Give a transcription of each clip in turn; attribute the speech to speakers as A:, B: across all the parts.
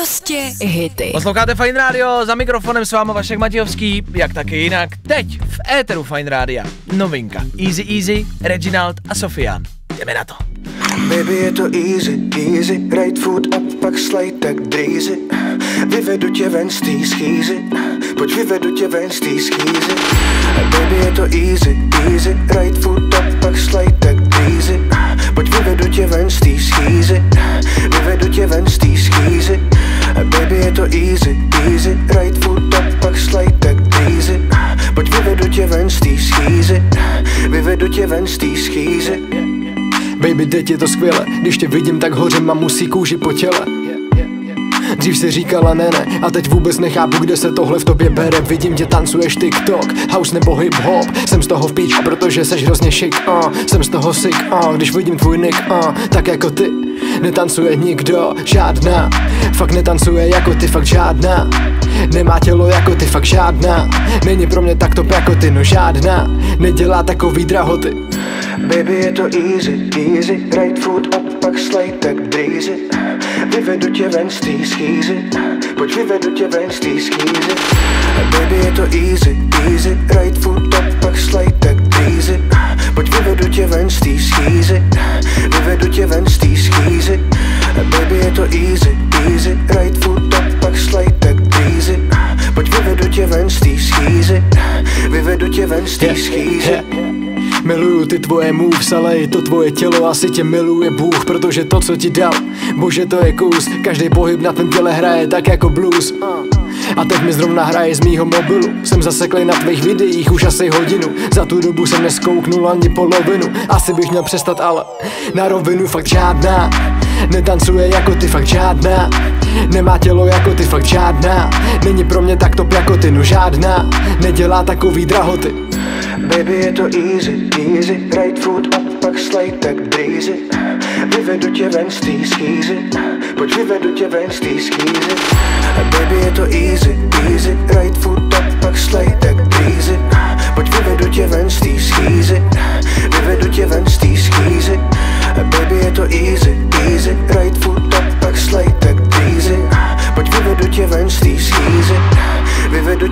A: Prostě hity.
B: Posloucháte Fine Radio, za mikrofonem s váma Vašek Matějovský, jak taky jinak. Teď v éteru Fine Radio. Novinka Easy Easy, Reginald a Sofian. Jdeme na to.
C: Baby, je to easy, easy Right foot up, pak slide tak daisy Vyvedu tě ven z té schýzy Pojď vyvedu tě ven z té schýzy Baby, je to easy ven z té schýzy. Baby,
D: teď je to skvěle, když tě vidím, tak hořím a musí kůži po těle. Dřív si říkala ne, ne a teď vůbec nechápu, kde se tohle v tobě bere. Vidím tě tancuješ TikTok, house nebo hip hop Jsem z toho v píč, protože seš hrozně šik, uh, Jsem z toho sick, uh, když vidím tvůj nick, uh, tak jako ty Netancuje nikdo, žádná. Fakt netancuje jako ty, fakt žádná. Nemá tělo jako ty, fakt žádná. Není pro mě tak top jako ty, no žádná. Nedělá takový drahoty.
C: Baby, je to easy, easy Right foot up, pak slide tak daisy Vyvedu tě ven z té schýzy. Pojď vyvedu tě ven z té schýzy. Baby, je to easy, easy Right foot up, pak tě ven z té schýzy. Vyvedu tě ven z té schýzy.
D: Miluju ty tvoje moves, ale i to tvoje tělo asi tě miluje Bůh Protože to, co ti dal, bože to je kus. Každý pohyb na tvém těle hraje tak jako blues. A teď mi zrovna hraje z mýho mobilu. Jsem zaseklej na tvých videích už asi hodinu. Za tu dobu jsem neskouknul ani polovinu. Asi bych měl přestat, ale na rovinu fakt žádná Netancuje jako ty, fakt žádná. Nemá tělo jako ty, fakt žádná. Není pro mě tak top jako ty, no žádná. Nedělá takový drahoty.
C: Baby, je to easy, easy Right foot up, pak slide tak daisy Vyvedu tě ven z té schýzy Pojď vyvedu tě ven z té schýzy Baby, je to easy, easy Right foot up, pak slide tak daisy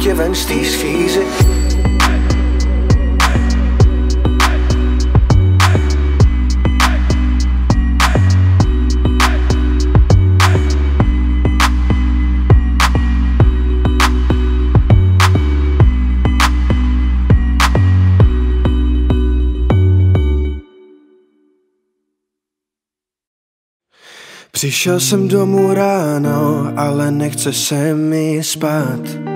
C: Tě ven z té schýzy. Přišel jsem domů ráno, ale nechce se mi spát